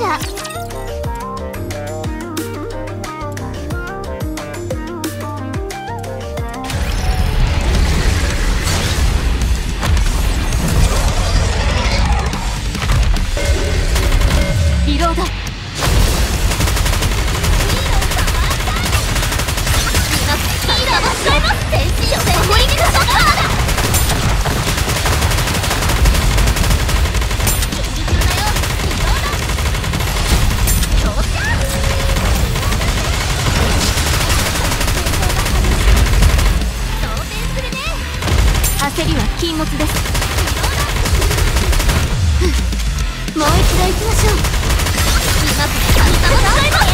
じゃ。リロード。焦りは禁物です。もう一度行きましょう。うまく簡単な使います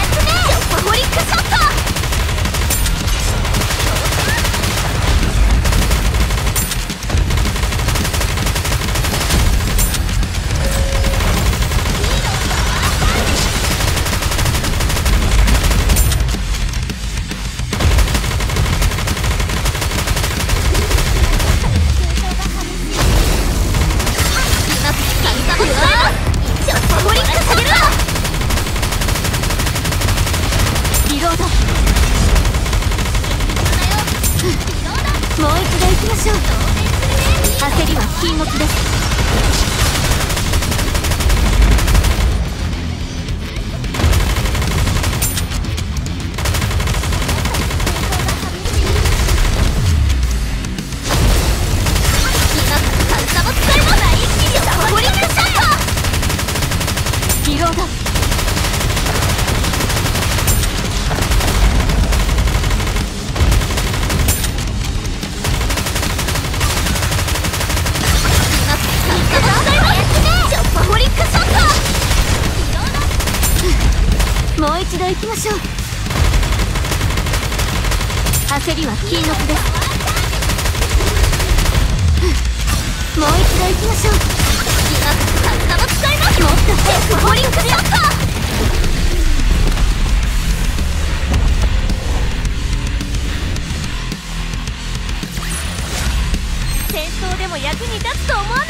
パホリックショット一度行きましょう。焦りは禁物ですリロードもう一度行きましょう。焦りは禁物です。もう一度行きましょう。今からカッタも使います。もっと早くホリンクショット戦闘でも役に立つと思わ